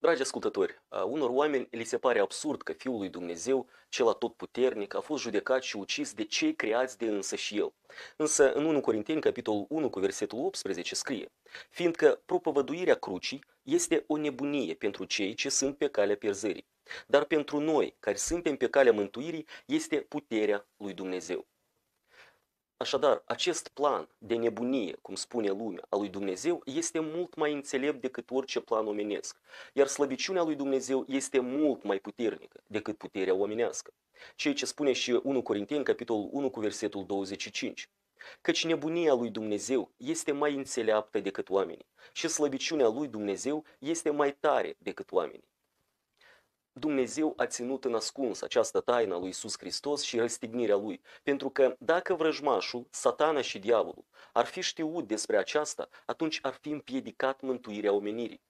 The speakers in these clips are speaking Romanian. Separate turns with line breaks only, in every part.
Dragi ascultători, unor oameni li se pare absurd că Fiul lui Dumnezeu, cel atotputernic, a fost judecat și ucis de cei creați de însă și El. Însă în 1 Corinteni, capitolul 1, cu versetul 18, scrie Fiindcă propovăduirea crucii este o nebunie pentru cei ce sunt pe calea pierzării, dar pentru noi, care suntem pe calea mântuirii, este puterea lui Dumnezeu. Așadar, acest plan de nebunie, cum spune lumea, a lui Dumnezeu este mult mai înțelept decât orice plan omenesc, iar slăbiciunea lui Dumnezeu este mult mai puternică decât puterea omenească. Ceea ce spune și 1 Corinteni, capitolul 1 cu versetul 25. Căci nebunia lui Dumnezeu este mai înțeleaptă decât oamenii și slăbiciunea lui Dumnezeu este mai tare decât oamenii. Dumnezeu a ținut în ascuns această taină a lui Isus Hristos și răstignirea lui, pentru că dacă vrăjmașul, satana și diavolul ar fi știut despre aceasta, atunci ar fi împiedicat mântuirea omenirii.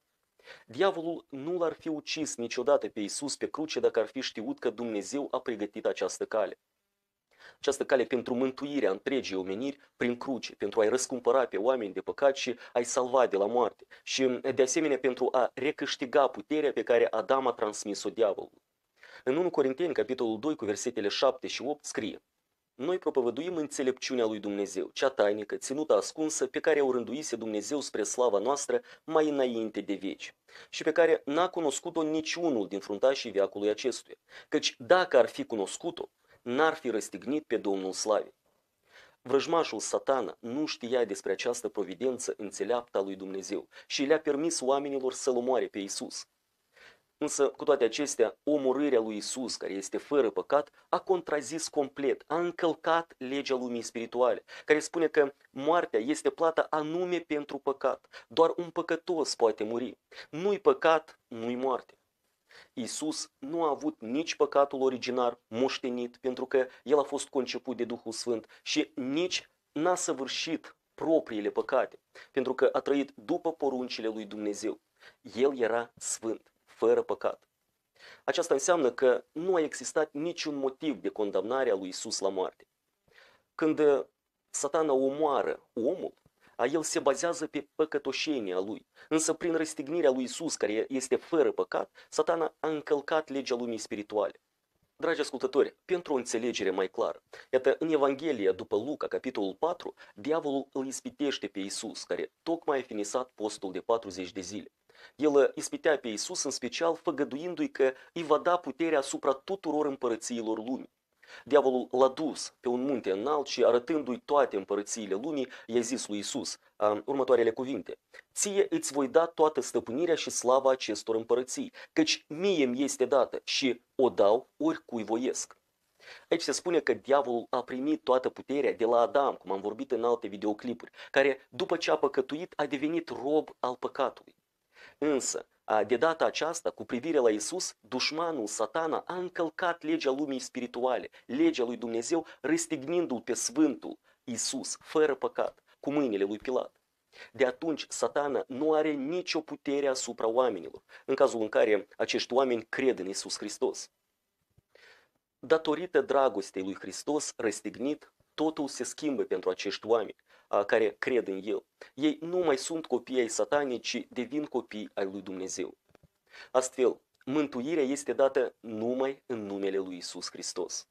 Diavolul nu l-ar fi ucis niciodată pe Isus pe cruce dacă ar fi știut că Dumnezeu a pregătit această cale această cale pentru mântuirea întregii omeniri prin cruce, pentru a-i răscumpăra pe oameni de păcat și a-i salva de la moarte și de asemenea pentru a recâștiga puterea pe care Adam a transmis-o diavolului. În 1 Corinteni, capitolul 2, cu versetele 7 și 8, scrie Noi propovăduim înțelepciunea lui Dumnezeu, cea tainică, ținută ascunsă, pe care o rânduise Dumnezeu spre slava noastră mai înainte de veci și pe care n-a cunoscut-o niciunul din fruntașii veacului acestuia. Căci dacă ar fi cunoscut-o, n-ar fi răstignit pe Domnul Slavii. Vrăjmașul satana nu știa despre această providență înțeleaptă a lui Dumnezeu și le-a permis oamenilor să-L omoare pe Isus. Însă, cu toate acestea, omorârea lui Isus, care este fără păcat, a contrazis complet, a încălcat legea lumii spirituale, care spune că moartea este plata anume pentru păcat. Doar un păcătos poate muri. Nu-i păcat, nu-i moarte. Iisus nu a avut nici păcatul originar moștenit, pentru că el a fost conceput de Duhul Sfânt și nici n-a săvârșit propriile păcate, pentru că a trăit după poruncile lui Dumnezeu. El era sfânt, fără păcat. Aceasta înseamnă că nu a existat niciun motiv de condamnare a lui Isus la moarte. Când satana omoară omul, a el se bazează pe păcătoșenia lui. Însă prin răstignirea lui Isus, care este fără păcat, satana a încălcat legea lumii spirituale. Dragi ascultători, pentru o înțelegere mai clară, iată, în Evanghelia după Luca, capitolul 4, diavolul îl ispitește pe Isus, care tocmai a finisat postul de 40 de zile. El ispitea pe Isus în special făgăduindu-i că îi va da puterea asupra tuturor împărățiilor lumii. Diavolul l-a dus pe un munte înalt și arătându-i toate împărățiile lumii, i-a zis lui Isus următoarele cuvinte. Ție îți voi da toată stăpânirea și slava acestor împărății, căci mie mi este dată și o dau oricui voiesc. Aici se spune că diavolul a primit toată puterea de la Adam, cum am vorbit în alte videoclipuri, care după ce a păcătuit a devenit rob al păcatului. Însă, de data aceasta, cu privire la Isus, dușmanul, satana, a încălcat legea lumii spirituale, legea lui Dumnezeu, restignindu-l pe Sfântul Isus, fără păcat, cu mâinile lui Pilat. De atunci, satana nu are nicio putere asupra oamenilor, în cazul în care acești oameni cred în Isus Hristos. Datorită dragostei lui Hristos răstignit, totul se schimbă pentru acești oameni care cred în El. Ei nu mai sunt copii ai satanii, ci devin copii ai lui Dumnezeu. Astfel, mântuirea este dată numai în numele lui Isus Hristos.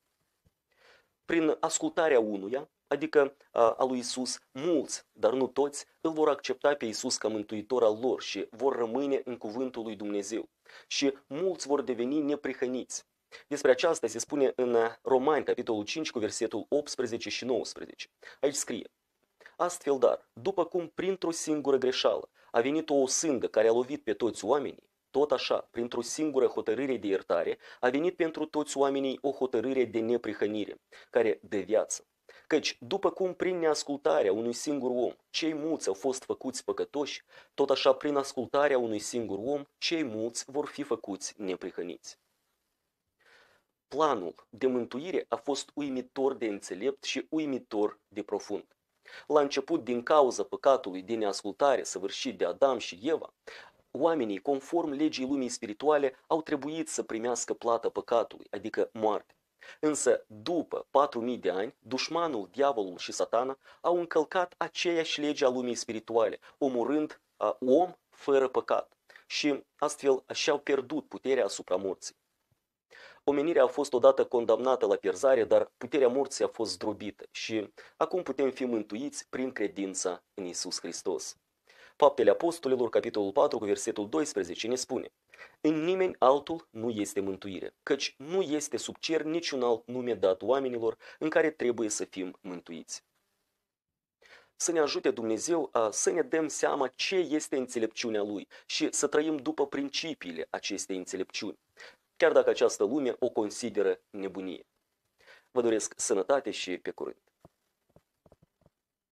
Prin ascultarea unuia, adică a lui Isus, mulți, dar nu toți, îl vor accepta pe Isus ca mântuitor al lor și vor rămâne în cuvântul lui Dumnezeu. Și mulți vor deveni neprihăniți. Despre aceasta se spune în Romani, capitolul 5, cu versetul 18 și 19. Aici scrie, Astfel, dar, după cum printr-o singură greșeală a venit o sândă care a lovit pe toți oamenii, tot așa, printr-o singură hotărâre de iertare, a venit pentru toți oamenii o hotărâre de neprihănire, care de viață. Căci, după cum prin neascultarea unui singur om cei mulți au fost făcuți păcătoși, tot așa prin ascultarea unui singur om cei mulți vor fi făcuți neprihăniți. Planul de mântuire a fost uimitor de înțelept și uimitor de profund. La început, din cauza păcatului de neascultare săvârșit de Adam și Eva, oamenii, conform legii lumii spirituale, au trebuit să primească plata păcatului, adică moarte. Însă, după 4000 de ani, dușmanul, diavolul și satana au încălcat aceeași lege a lumii spirituale, omorând om fără păcat. și astfel și-au pierdut puterea asupra morții. Omenirea a fost odată condamnată la pierzare, dar puterea morții a fost zdrobită și acum putem fi mântuiți prin credința în Isus Hristos. Faptele Apostolilor, capitolul 4, cu versetul 12, ne spune În nimeni altul nu este mântuire, căci nu este sub cer niciun alt nume dat oamenilor în care trebuie să fim mântuiți. Să ne ajute Dumnezeu a, să ne dăm seama ce este înțelepciunea Lui și să trăim după principiile acestei înțelepciuni, chiar dacă această lume o consideră nebunie. Vă doresc sănătate și pe curând!